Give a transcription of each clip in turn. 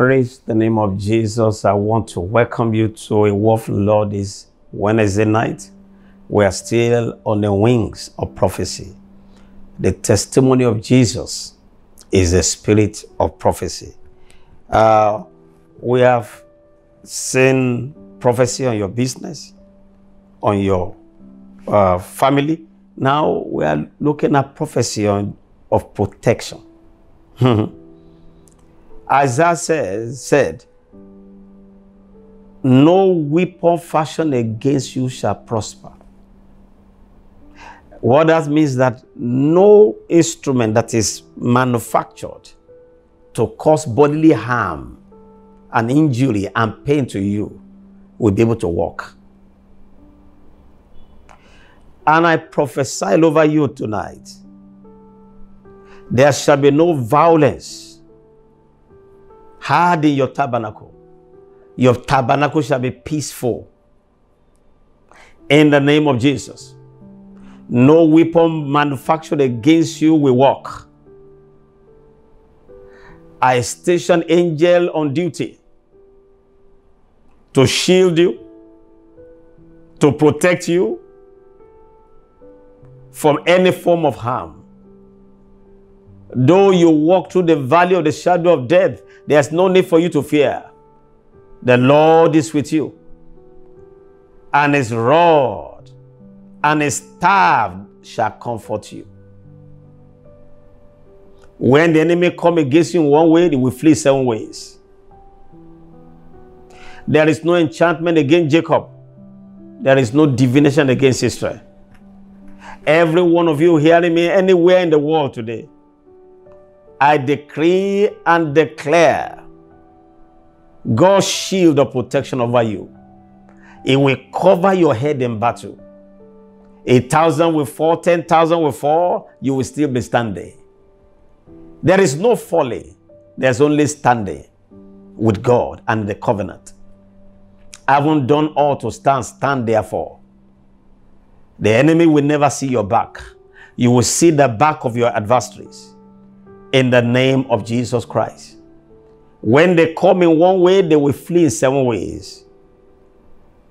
Praise the name of Jesus. I want to welcome you to a the Lord this Wednesday night. We are still on the wings of prophecy. The testimony of Jesus is the spirit of prophecy. Uh, we have seen prophecy on your business, on your uh, family. Now we are looking at prophecy on, of protection. Isaiah says, said, No weapon fashioned against you shall prosper. What that means that no instrument that is manufactured to cause bodily harm and injury and pain to you will be able to work. And I prophesy over you tonight there shall be no violence hard in your tabernacle. Your tabernacle shall be peaceful. In the name of Jesus. No weapon manufactured against you will work. I station angel on duty to shield you, to protect you from any form of harm. Though you walk through the valley of the shadow of death, there's no need for you to fear. The Lord is with you, and his rod and his staff shall comfort you. When the enemy come against you in one way, they will flee seven ways. There is no enchantment against Jacob. There is no divination against Israel. Every one of you hearing me anywhere in the world today, I decree and declare God's shield of protection over you. It will cover your head in battle. A thousand will fall, ten thousand will fall, you will still be standing. There is no folly, there's only standing with God and the covenant. I haven't done all to stand, stand therefore. The enemy will never see your back. You will see the back of your adversaries in the name of Jesus Christ. When they come in one way, they will flee in seven ways.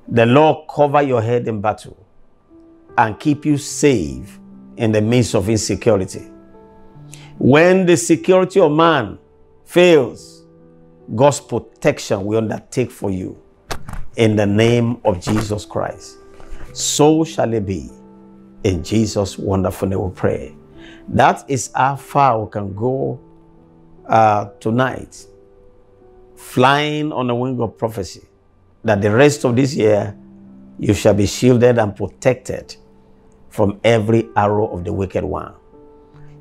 The Lord cover your head in battle and keep you safe in the midst of insecurity. When the security of man fails, God's protection will undertake for you in the name of Jesus Christ. So shall it be. In Jesus' wonderful name we pray. That is how far we can go uh, tonight, flying on the wing of prophecy. That the rest of this year you shall be shielded and protected from every arrow of the wicked one.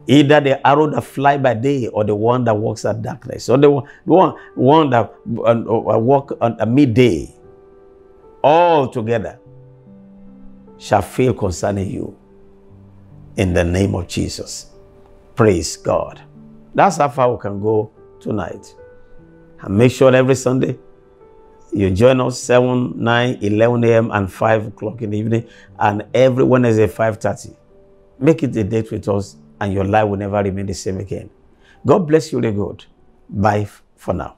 Either the arrow that fly by day or the one that walks at darkness, or the one, one, that uh, walk at midday, all together shall fail concerning you in the name of Jesus. Praise God. That's how far we can go tonight. And make sure every Sunday you join us 7, 9, 11 a.m. and 5 o'clock in the evening and every Wednesday 5.30. Make it a date with us and your life will never remain the same again. God bless you, the good. Bye for now.